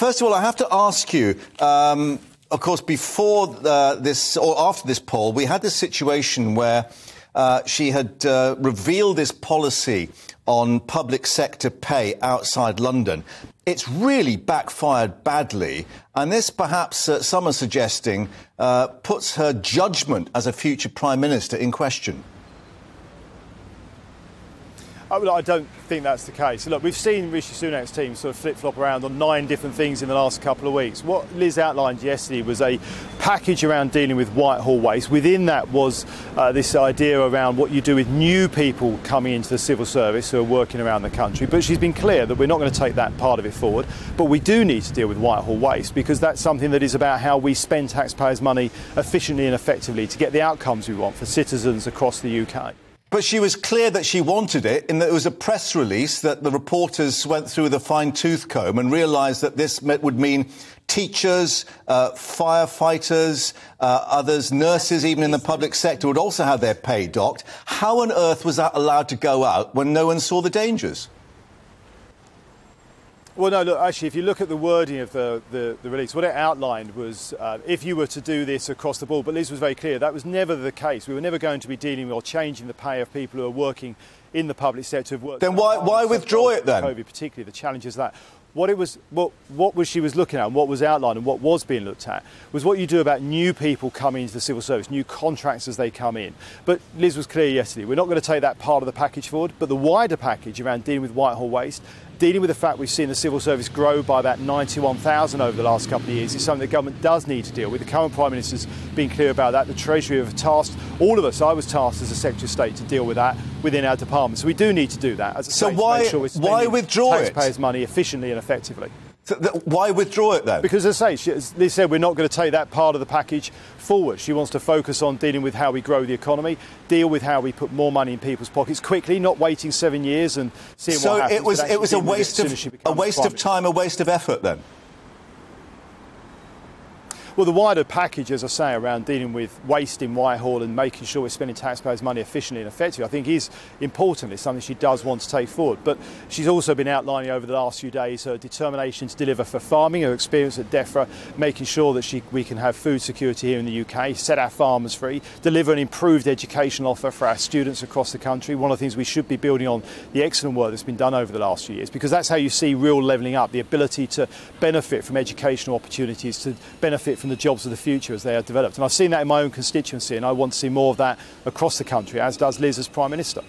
First of all, I have to ask you. Um, of course, before uh, this or after this poll, we had this situation where uh, she had uh, revealed this policy on public sector pay outside London. It's really backfired badly, and this perhaps uh, some are suggesting uh, puts her judgment as a future prime minister in question. I don't think that's the case. Look, we've seen Rishi Sunak's team sort of flip flop around on nine different things in the last couple of weeks. What Liz outlined yesterday was a package around dealing with Whitehall waste. Within that was uh, this idea around what you do with new people coming into the civil service who are working around the country. But she's been clear that we're not going to take that part of it forward. But we do need to deal with Whitehall waste because that's something that is about how we spend taxpayers' money efficiently and effectively to get the outcomes we want for citizens across the UK. But she was clear that she wanted it, in that it was a press release that the reporters went through with a fine tooth comb and realised that this would mean teachers, uh, firefighters, uh, others, nurses, even in the public sector, would also have their pay docked. How on earth was that allowed to go out when no one saw the dangers? Well, no, look, actually, if you look at the wording of the, the, the release, what it outlined was uh, if you were to do this across the board, but Liz was very clear, that was never the case. We were never going to be dealing with or changing the pay of people who are working in the public sector. then why, why withdraw it then? COVID, particularly the challenges that what it was what what was she was looking at and what was outlined and what was being looked at was what you do about new people coming into the civil service new contracts as they come in but liz was clear yesterday we're not going to take that part of the package forward but the wider package around dealing with whitehall waste dealing with the fact we've seen the civil service grow by about 91,000 over the last couple of years is something the government does need to deal with. The current Prime Minister's been clear about that. The Treasury have tasked all of us, I was tasked as a Secretary of State to deal with that within our department. So we do need to do that. As a so state, why, sure why withdraw taxpayers' money efficiently and effectively. So why withdraw it then? Because, as I say, she, Liz said we're not going to take that part of the package forward. She wants to focus on dealing with how we grow the economy, deal with how we put more money in people's pockets quickly, not waiting seven years and seeing so what happens. So it was it was a waste of a waste of time, a waste of effort then. Well, the wider package, as I say, around dealing with waste in Whitehall and making sure we're spending taxpayers' money efficiently and effectively, I think is important. It's something she does want to take forward. But she's also been outlining over the last few days her determination to deliver for farming, her experience at DEFRA, making sure that she, we can have food security here in the UK, set our farmers free, deliver an improved educational offer for our students across the country. One of the things we should be building on the excellent work that's been done over the last few years, because that's how you see real levelling up, the ability to benefit from educational opportunities, to benefit from the jobs of the future as they are developed. And I've seen that in my own constituency, and I want to see more of that across the country, as does Liz as Prime Minister.